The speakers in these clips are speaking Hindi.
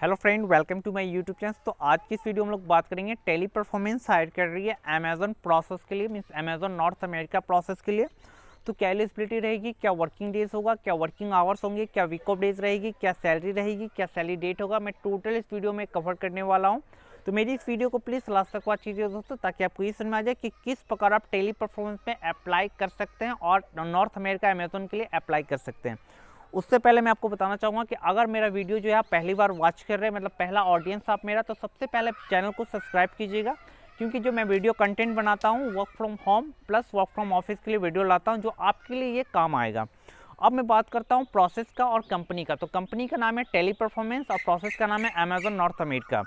Hello friend, welcome to my YouTube channel. तो आज की इस वीडियो में लोग बात करेंगे टेली परफॉर्मेंस हायर कर रही है अमेजोन प्रोसेस के लिए means Amazon North America process के लिए। तो क्या एलिजिबिलिटी रहेगी, क्या वर्किंग डेज़ होगा, क्या वर्किंग आवर्स होंगे, क्या वीक ऑफ़ डेज़ रहेगी, क्या सैलरी रहेगी, क्या सैलरी डेट होगा, मैं टोटल इस वीडियो में कवर करने वाला हूँ। तो मेरी इस वीडियो को प्लीज़ लास्ट तक वॉच कीजिए दोस्तों, ताकि आपको ये समझ आ जाए कि किस प्रकार आप टेली परफॉर्मेंस में अप्लाई कर सकते हैं और नॉर्थ अमेरिका अमेजोन के लिए अप्लाई कर सकते हैं। उससे पहले मैं आपको बताना चाहूँगा कि अगर मेरा वीडियो जो है आप पहली बार वॉच कर रहे हैं मतलब पहला ऑडियंस आप मेरा तो सबसे पहले चैनल को सब्सक्राइब कीजिएगा। क्योंकि जो मैं वीडियो कंटेंट बनाता हूँ work from home plus work from office के लिए वीडियो लाता हूँ, जो आपके लिए ये काम आएगा। अब मैं बात करता हूँ प्रोसेस का और कंपनी का। तो कंपनी का नाम है टेली परफॉर्मेंस और प्रोसेस का नाम है अमेजोन नॉर्थ अमेरिका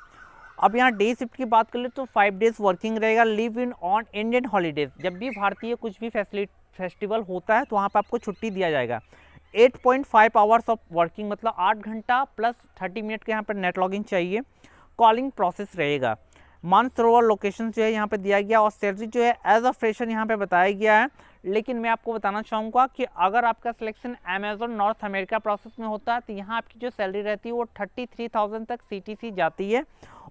अब यहाँ डे शिफ्ट की बात कर ले तो फाइव डेज़ वर्किंग रहेगा leave in on Indian holidays जब भी भारतीय कुछ भी फेस्टिवल होता है तो वहाँ पर आपको छुट्टी दिया जाएगा। 8.5 आवर्स ऑफ़ वर्किंग मतलब आठ घंटा प्लस 30 मिनट के यहाँ पर नेट लॉगिंग चाहिए कॉलिंग प्रोसेस रहेगा। मानसरोवर लोकेशन जो है यहाँ पे दिया गया, और सैलरी जो है एज अ फ्रेशर यहाँ पे बताया गया है। लेकिन मैं आपको बताना चाहूँगा कि अगर आपका selection Amazon North America process में होता है तो यहाँ आपकी जो सैलरी रहती है, वो थर्टी थ्री थाउज़ेंड तक सीटीसी जाती है।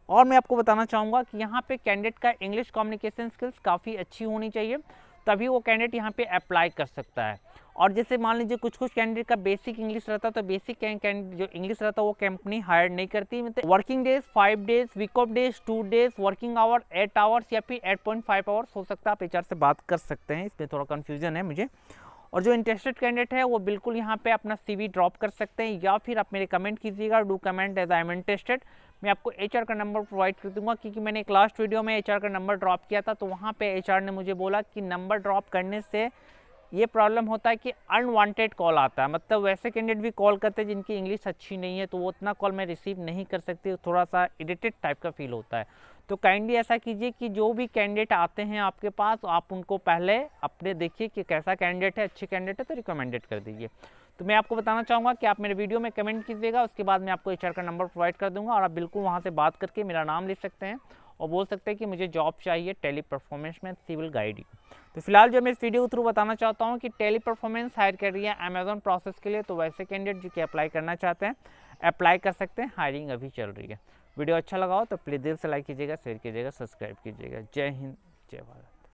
और मैं आपको बताना चाहूँगा कि यहाँ पे कैंडिडेट का इंग्लिश कम्युनिकेशन स्किल्स काफ़ी अच्छी होनी चाहिए, तभी वो कैंडिडेट यहाँ पे अप्लाई कर सकता है। और जैसे मान लीजिए कुछ कुछ कैंडिडेट का बेसिक इंग्लिश रहता है तो बेसिक जो इंग्लिश रहता है वो कंपनी हायर नहीं करती। मतलब working days five days week off days two days working hour eight hours या फिर एट पॉइंट फाइव आवर्स हो सकता है आप एच से बात कर सकते हैं। इसमें थोड़ा कन्फ्यूज़न है मुझे। और जो इंटरेस्टेड कैंडिडेट है वो बिल्कुल यहाँ पे अपना सीवी ड्रॉप कर सकते हैं या फिर आप मेरे कमेंट कीजिएगा do comment as I am interested मैं आपको एचआर का नंबर प्रोवाइड कर दूँगा क्योंकि मैंने एक लास्ट वीडियो में एचआर का नंबर ड्रॉप किया था तो वहाँ पे एच ने मुझे बोला कि नंबर ड्रॉप करने से ये प्रॉब्लम होता है कि अनवांटेड कॉल आता है। मतलब वैसे कैंडिडेट भी कॉल करते हैं जिनकी इंग्लिश अच्छी नहीं है तो वो उतना कॉल मैं रिसीव नहीं कर सकती थोड़ा सा इडिटेड टाइप का फील होता है। तो काइंडली ऐसा कीजिए कि जो भी कैंडिडेट आते हैं आपके पास, आप उनको पहले अपने देखिए कि कैसा कैंडिडेट है, अच्छे कैंडिडेट है तो रिकमेंडेड कर दीजिए। तो मैं आपको बताना चाहूँगा कि आप मेरे वीडियो में कमेंट कीजिएगा, उसके बाद मैं आपको एच का नंबर प्रोवाइड कर दूँगा और आप बिल्कुल वहाँ से बात करके मेरा नाम लिख सकते हैं। और बोल सकते हैं कि मुझे जॉब चाहिए टेली परफॉर्मेंस में सिविल गाइड तो फ़िलहाल जो मैं इस वीडियो के थ्रू बताना चाहता हूँ कि टेली परफॉर्मेंस हायर कर रही है अमेजोन प्रोसेस के लिए तो वैसे कैंडिडेट जो कि अप्लाई करना चाहते हैं अप्लाई कर सकते हैं हायरिंग अभी चल रही है। वीडियो अच्छा लगा हो तो प्लीज़ दिल से लाइक कीजिएगा शेयर कीजिएगा सब्सक्राइब कीजिएगा। जय हिंद, जय भारत।